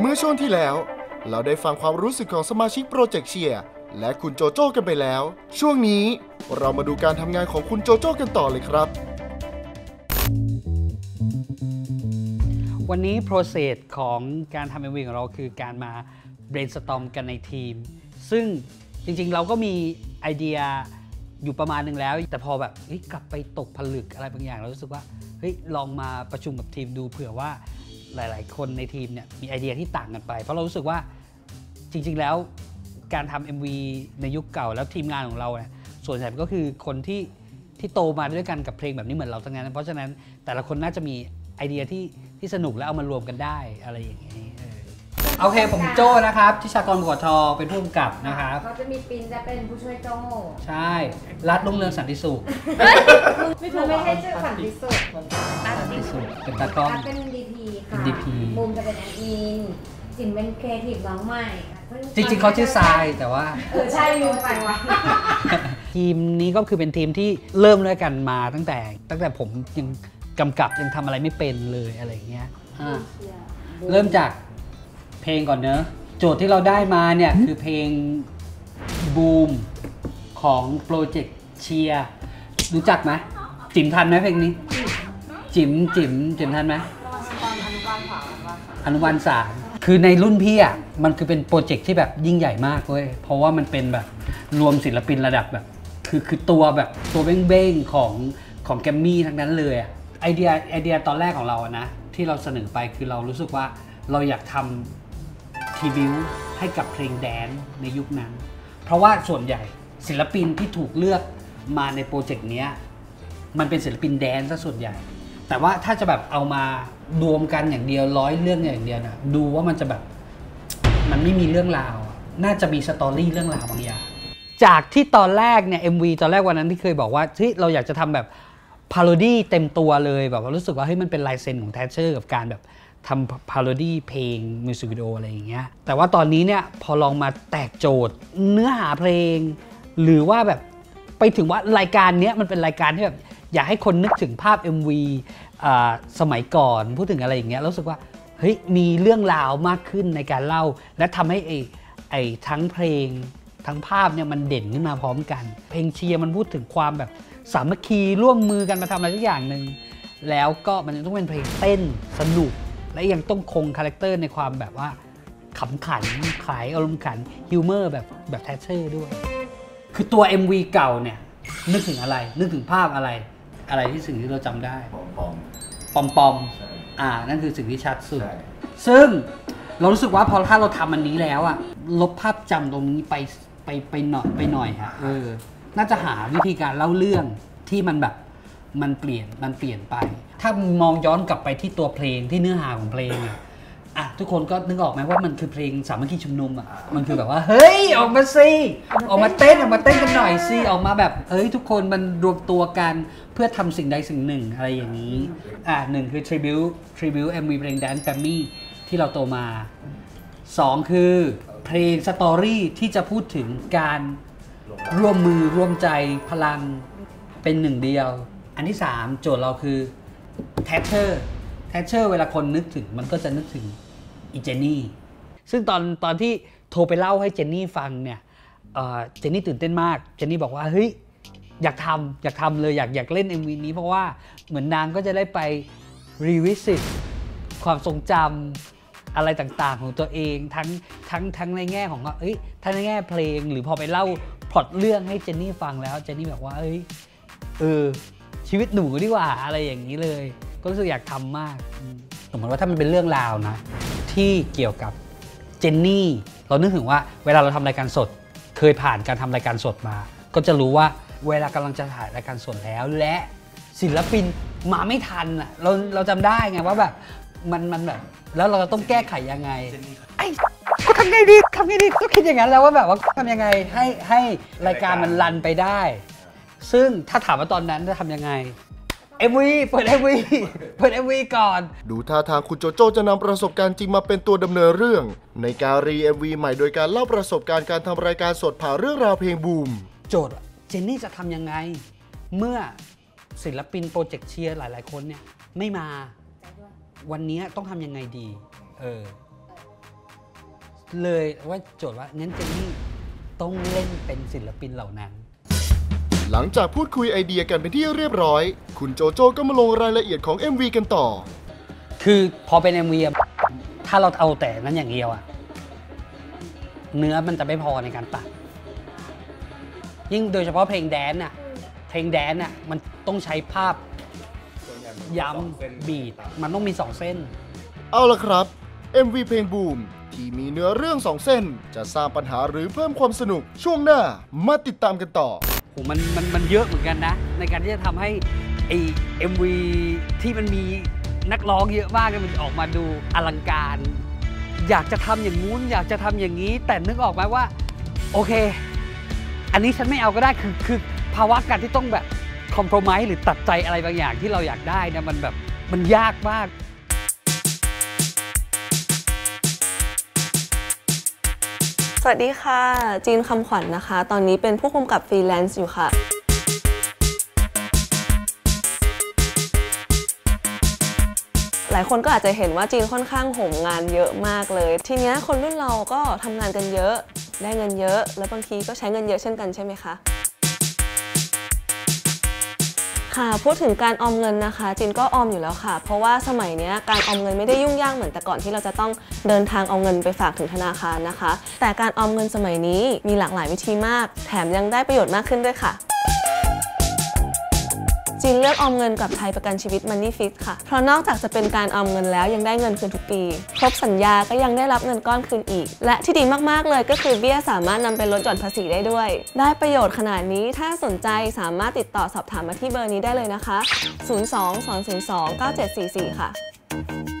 เมื่อช่วงที่แล้ว เราได้ฟังความรู้สึกของสมาชิกโปรเจกต์เชียร์และคุณโจโจ้กันไปแล้ว ช่วงนี้เรามาดูการทำงานของคุณโจโจ้กันต่อเลยครับ วันนี้ process ของการทำ MV ของเราคือการมา brainstorm กันในทีม ซึ่งจริงๆเราก็มีไอเดียอยู่ประมาณหนึ่งแล้ว แต่พอแบบเฮ้ยกลับไปตกผลึกอะไรบางอย่าง เรารู้สึกว่าเฮ้ยลองมาประชุมกับทีมดูเผื่อว่า หลาย ๆ คนในทีมเนี่ยมีไอเดียที่ต่างกันไป เพราะเรารู้สึกว่าจริง ๆ แล้วการทำ MV ในยุคเก่าแล้วทีมงานของเราเนี่ยส่วนใหญ่ก็คือคนที่ที่โตมาด้วยกันกับเพลงแบบนี้เหมือนเราทั้งนั้น เพราะฉะนั้นแต่ละคนน่าจะมีไอเดียที่ที่สนุกแล้วเอามารวมกันได้อะไรอย่างนี้ โอเคผมโจ้นะครับทิชากรบวชทอเป็นผู้กำกับนะครับเขาจะมีปินจะเป็นผู้ช่วยโจ้ใช่รัดลุงเรืองสันติสุขไม่ถูกไม่ใช่ชื่อสันติสุขสันติสุขเป็นตากล้องรักเป็นดีพีค่ะ DP บูมจะเป็นแอดมินจิ๋มเป็นครีเอทีฟน้องใหม่ค่ะจริงๆเขาชื่อทรายแต่ว่าเออใช่ลืมไปว่ะทีมนี้ก็คือเป็นทีมที่เริ่มด้วยกันมาตั้งแต่ ตั้งแต่ผมยังกำกับยังทำอะไรไม่เป็นเลยอะไรอย่างเงี้ยอ่าเริ่มจาก เพลงก่อนเนอะโจทย์ที่เราได้มาเนี่ยคือเพลงบูมของโปรเจกต์เชียร์รู้จักไหมจิ๋มทันไหมเพลงนี้ จิ๋มจิ๋มจิ๋มทันไหมอนุบาลสามคือในรุ่นพี่อะมันคือเป็นโปรเจกต์ที่แบบยิ่งใหญ่มากเว้ยเพราะว่ามันเป็นแบบรวมศิลปินระดับแบบ คือคือตัวแบบตัวเบ้งๆของของแกรมมี่ทั้งนั้นเลยอะไอเดียไอเดียตอนแรกของเราอะนะที่เราเสนอไปคือเรารู้สึกว่าเราอยากทำ ทีวิวให้กับเพลงแดนในยุคนั้น เพราะว่าส่วนใหญ่ศิลปินที่ถูกเลือกมาในโปรเจกต์นี้มันเป็นศิลปินแดนซะส่วนใหญ่ แต่ว่าถ้าจะแบบเอามารวมกันอย่างเดียวร้อยเรื่องอย่างเดียวนะดูว่ามันจะแบบมันไม่มีเรื่องราว น่าจะมีสตอรี่เรื่องราวบางอย่างจากที่ตอนแรกเนี่ย MV ตอนแรกวันนั้นที่เคยบอกว่าที่เราอยากจะทำแบบparody เต็มตัวเลยแบบว่ารู้สึกว่าเฮ้ยมันเป็นลายเซ็นของ Trasher กับการแบบ ทำ parody เพลงมิวสิกวิดีโออะไรอย่างเงี้ยแต่ว่าตอนนี้เนี่ยพอลองมาแตกโจทย์เนื้อหาเพลง หรือว่าแบบไปถึงว่ารายการเนี้ยมันเป็นรายการที่แบบอยากให้คนนึกถึงภาพ MV สมัยก่อนพูดถึงอะไรอย่างเงี้ยรู้สึกว่าเฮ้ยมีเรื่องราวมากขึ้นในการเล่า และทำให้ไอ้ไอ้ทั้งเพลงทั้งภาพเนี่ยมันเด่นขึ้นมาพร้อมกัน เพลงเชียร์มันพูดถึงความแบบสามัคคีร่วมมือกันมาทำอะไรสักอย่างหนึ่งแล้วก็มันต้องเป็นเพลงเต้นสนุก และยังต้องคง character ในความแบบว่าขำขันขายอารมณ์ขัน humor แบบแบบ Trasher ด้วย คือตัว MV เก่าเนี่ย นึกถึงอะไร นึกถึงภาพอะไร อะไรที่สิ่งที่เราจำได้ ปอมปอมปอมปอมใช่อ่า นั่นคือสิ่งที่ชัดสุดใช่ซึ่งเรารู้สึกว่าพอถ้าเราทำอันนี้แล้วอะลบภาพจำตรงนี้ไปไปไปหน่อยไปหน่อยฮะเออ น่าจะหาวิธีการเล่าเรื่องที่มันแบบ มันเปลี่ยนมันเปลี่ยนไป ถ้ามองย้อนกลับไปที่ตัวเพลงที่เนื้อหาของเพลงอะอะทุกคนก็นึกออกไหมว่ามันคือเพลงสามัคคีชุมนุมอะมันคือแบบว่า เฮ้ย ออกมาสิออกมาเต้นออกมาเต้นกันหน่อยสิออกมาแบบเฮ้ยทุกคนมันรวมตัวกันเพื่อทำสิ่งใดสิ่งหนึ่งอะไรอย่างนี้อะหนึ่งคือ tribute tribute MV เพลง Dance Grammy ที่เราโตมาสองคือเพลงสตอรี่ที่จะพูดถึงการร่วมมือร่วมใจพลังเป็นหนึ่งเดียว อันที่สามโจทย์เราคือ t a t c h e r t a t c h e r เวลาคนนึกถึงมันก็จะนึกถึงอีเจนนี่ซึ่งตอนตอนที่โทรไปเล่าให้เจนนี่ฟังเนี่ยเออเจนนี่ตื่นเต้นมาก เจนนี่บอกว่าเฮ้ยอยากทำอยากทำเลยอยากอยากเล่น MV นี้เพราะว่าเหมือนนางก็จะได้ไปรีวิสิตความทรงจำอะไรต่างๆของตัวเองทั้งทั้งทั้งในแง่ของว่าเอ้ยทั้งในแง่เพลงหรือพอไปเล่าพล็อตเรื่องให้เจนนี่ฟังแล้วเจนนี่บอกว่าเอ้ยเออ ชีวิตหนูดีกว่าอะไรอย่างนี้เลย ก็รู้สึกอยากทำมากอืมสมมติว่าถ้ามันเป็นเรื่องราวนะ ที่เกี่ยวกับเจนนี่เรานึกถึงว่าเวลาเราทำรายการสด เคยผ่านการทำรายการสดมา ก็จะรู้ว่าเวลากำลังจะถ่ายรายการสดแล้ว และศิลปินมาไม่ทันอะเราเราจำได้ไงว่าแบบมันมันแบบ แล้วเราจะต้องแก้ไขยังไงไอ้ก็ทำไงดีทำไงดีก็คิดอย่างนั้นแล้วว่าแบบว่าทำยังไงให้ให้รายการมันรันไปได้ ซึ่งถ้าถามว่าตอนนั้นจะทำยังไง MV เปิด MV เปิด MV ก่อน ดูท่าทางคุณโจโจ้จะนำประสบการณ์จริงมาเป็นตัวดำเนินเรื่อง ในการรี MV ใหม่โดยการเล่าประสบการณ์การทำรายการสดผ่านเรื่องราวเพลงบูม โจทย์อะเจนนี่จะทำยังไง เมื่อศิลปินโปรเจกต์เชียร์หลาย ๆ คนเนี่ยไม่มาวันนี้ต้องทำยังไงดี เออ เลยว่าโจทย์ว่างั้นเจนนี่ต้องเล่นเป็นศิลปินเหล่านั้น หลังจากพูดคุยไอเดียกันเป็นที่เรียบร้อย คุณโจโจ้ก็มาลงรายละเอียดของ MV กันต่อ คือพอเป็น MV อะถ้าเราเอาแต่นั้นอย่างเดียวอะเนื้อมันจะไม่พอในการตัด ยิ่งโดยเฉพาะเพลงแดนน่ะ เพลงแดนน่ะมันต้องใช้ภาพย้ำบีดมันต้องมีสองเส้น เอาละครับ MV เพลงบูมที่มีเนื้อเรื่องสองเส้น จะสร้างปัญหาหรือเพิ่มความสนุกช่วงหน้ามาติดตามกันต่อ โหมันมันมันเยอะเหมือนกันนะ ในการที่จะทำให้ไอ MV ที่มันมีนักร้องเยอะมากเนี่ยมันออกมาดูอลังการ อยากจะทำอย่างงู้นอยากจะทำอย่างนี้ แต่นึกออกไหมว่า โอเค อันนี้ฉันไม่เอาก็ได้คือคือภาวะการที่ต้องแบบคอม p r o m i s e หรือตัดใจอะไรบางอย่างที่เราอยากได้เนะมันแบบมันยากมาก สวัสดีค่ะ จีนคำขวัญนะคะ ตอนนี้เป็นผู้กำกับฟรีแลนซ์อยู่ค่ะ หลายคนก็อาจจะเห็นว่าจีนค่อนข้างโหมงานเยอะมากเลย ทีเนี้ยคนรุ่นเราก็ทำงานกันเยอะ ได้เงินเยอะ แล้วบางทีก็ใช้เงินเยอะเช่นกันใช่ไหมคะ ค่ะ พูดถึงการออมเงินนะคะจินก็ออมอยู่แล้วค่ะ เพราะว่าสมัยนี้การออมเงินไม่ได้ยุ่งยากเหมือนแต่ก่อนที่เราจะต้องเดินทางเอาเงินไปฝากถึงธนาคารนะคะ แต่การออมเงินสมัยนี้มีหลากหลายวิธีมาก แถมยังได้ประโยชน์มากขึ้นด้วยค่ะ จินเลือกออมเงินกับไทยประกันชีวิต Money Fit ค่ะ เพราะนอกจากจะเป็นการออมเงินแล้วยังได้เงินคืนทุกปี ครบสัญญาก็ยังได้รับเงินก้อนคืนอีก และที่ดีมากๆเลยก็คือเบี้ยสามารถนำไปลดหย่อนภาษีได้ด้วย ได้ประโยชน์ขนาดนี้ถ้าสนใจสามารถติดต่อสอบถามมาที่เบอร์นี้ได้เลยนะคะ 02 202 9744 ค่ะ